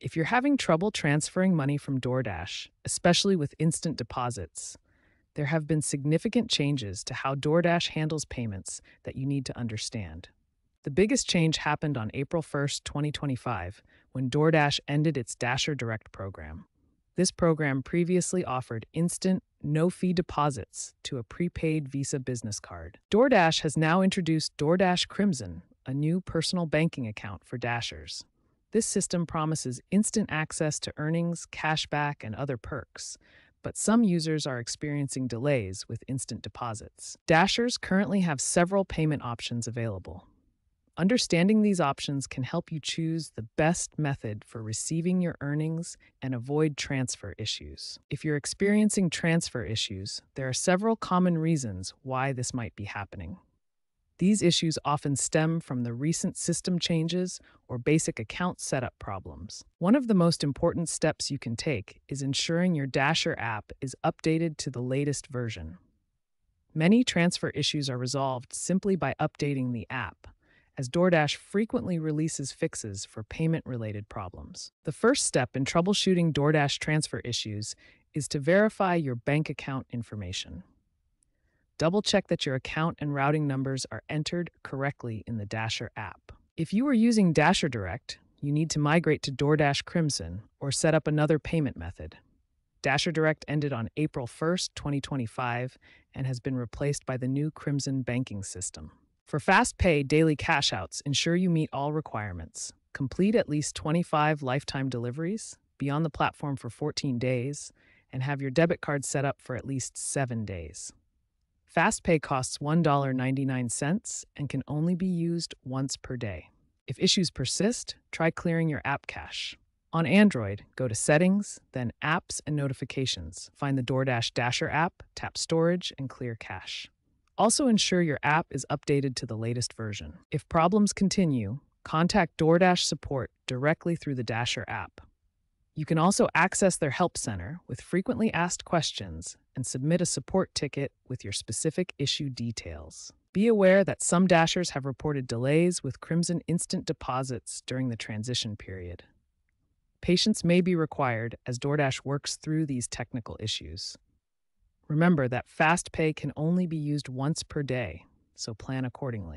If you're having trouble transferring money from DoorDash, especially with instant deposits, there have been significant changes to how DoorDash handles payments that you need to understand. The biggest change happened on April 1st, 2025, when DoorDash ended its Dasher Direct program. This program previously offered instant, no fee deposits to a prepaid Visa business card. DoorDash has now introduced DoorDash Crimson, a new personal banking account for Dashers. This system promises instant access to earnings, cashback, and other perks, but some users are experiencing delays with instant deposits. Dashers currently have several payment options available. Understanding these options can help you choose the best method for receiving your earnings and avoid transfer issues. If you're experiencing transfer issues, there are several common reasons why this might be happening. These issues often stem from the recent system changes or basic account setup problems. One of the most important steps you can take is ensuring your Dasher app is updated to the latest version. Many transfer issues are resolved simply by updating the app as DoorDash frequently releases fixes for payment related problems. The first step in troubleshooting DoorDash transfer issues is to verify your bank account information. Double check that your account and routing numbers are entered correctly in the Dasher app. If you are using Dasher Direct, you need to migrate to DoorDash Crimson or set up another payment method. Dasher Direct ended on April 1st, 2025, and has been replaced by the new Crimson banking system. For fast pay daily cash outs, ensure you meet all requirements. Complete at least 25 lifetime deliveries, be on the platform for 14 days, and have your debit card set up for at least seven days. Fast pay costs $1.99 and can only be used once per day. If issues persist, try clearing your app cache. On Android, go to Settings, then Apps and Notifications. Find the DoorDash Dasher app, tap Storage, and clear cache. Also ensure your app is updated to the latest version. If problems continue, contact DoorDash support directly through the Dasher app. You can also access their help center with frequently asked questions and submit a support ticket with your specific issue details. Be aware that some Dashers have reported delays with Crimson instant deposits during the transition period. Patience may be required as DoorDash works through these technical issues. Remember that fast pay can only be used once per day, so plan accordingly.